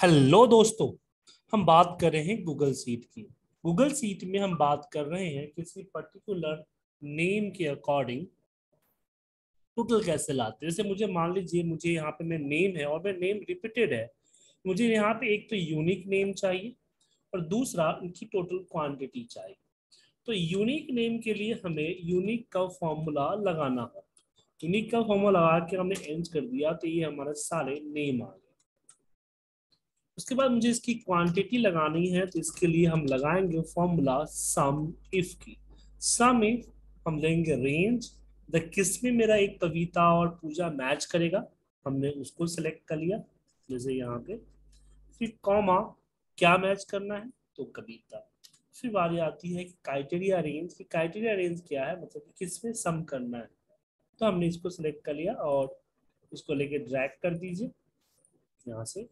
Hello दोस्तों, हम बात कर रहे हैं गूगल सीट की। गूगल सीट में हम बात कर रहे हैं किसी पर्टिकुलर नेम के अकॉर्डिंग टोटल कैसे लाते जैसे मुझे मान लीजिए, मुझे यहाँ पे मैं नेम है और मैं नेम रिपीटेड है। मुझे यहाँ पे एक तो यूनिक नेम चाहिए और दूसरा इनकी टोटल क्वांटिटी चाहिए। तो यूनिक नेम के लिए हमें यूनिक का फॉर्मूला लगाना होगा। यूनिक का फॉर्मूला लगा के हमने एंज कर दिया तो ये हमारे सारे नेम आ गए। उसके बाद मुझे इसकी क्वांटिटी लगानी है तो इसके लिए हम लगाएँगे फॉर्मूला सम इफ़ की। सम इफ़ हम लेंगे रेंज द किसमें मेरा एक कविता और पूजा मैच करेगा, हमने उसको सिलेक्ट कर लिया, जैसे यहाँ पे। फिर कॉमा क्या मैच करना है तो कविता। फिर बारी आती है कि क्राइटेरिया रेंज की क्राइटेरिया रेंज क्या है मतलब कि किसमें सम करना है। तो हमने इसको सिलेक्ट कर लिया और इसको लेके ड्रैग कर दीजिए, यहाँ से।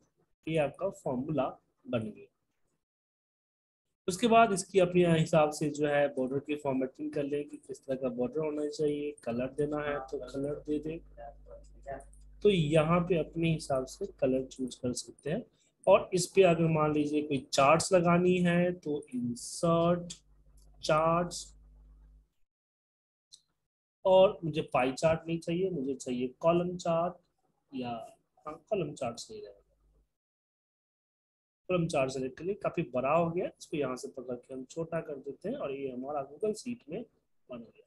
ये आपका फॉर्मूला बन गया। उसके बाद इसकी अपने हिसाब से जो है बॉर्डर की फॉर्मेटिंग कर लें कि किस तरह का बॉर्डर होना चाहिए कलर देना है तो कलर दे दे। तो यहाँ पे अपने हिसाब से कलर चूज़ कर सकते हैं। और इस पे अगर मान लीजिए कोई चार्ट्स लगानी है तो इंसर्ट चार्ट्स और मुझे पाई चार्ट नहीं चाहिए, मुझे चाहिए कॉलम चार्ट या हाँ कॉलम चार्ट सही रहेगा। कॉलम चार्ट सेलेक्ट कर लिए काफ़ी बड़ा हो गया, इसको यहाँ से पकड़ के हम छोटा कर देते हैं और ये हमारा गूगल सीट में बन गया।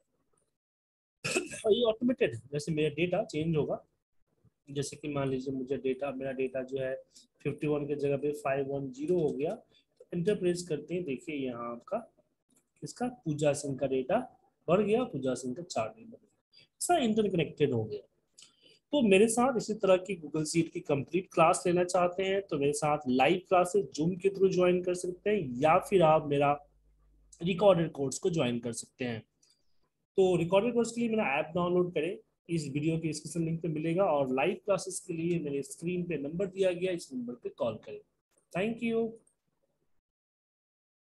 और ये ऑटोमेटेड जैसे मेरा डेटा चेंज होगा, जैसे कि मान लीजिए मुझे डेटा मेरा डेटा जो है 51 के जगह पे 510 हो गया तो इंटर प्रेस करते हैं, देखिए यहाँ आपका इसका पूजा सिंह का डेटा बढ़ गया, पूजा सिंह का चार्ट भी बढ़ गया। सब इंटरकनेक्टेड हो गया। तो मेरे साथ इसी तरह की गूगल सीट की कंप्लीट क्लास लेना चाहते हैं तो मेरे साथ लाइव क्लासेस जूम के थ्रू ज्वाइन कर सकते हैं, या फिर आप मेरा रिकॉर्डेड कोर्स को ज्वाइन कर सकते हैं। तो रिकॉर्डेड कोर्स के लिए मेरा ऐप डाउनलोड करें, इस वीडियो के डिस्क्रिप्शन लिंक पे मिलेगा, और लाइव क्लासेस के लिए मेरे स्क्रीन पे नंबर दिया गया, इस नंबर पे कॉल करें। Thank you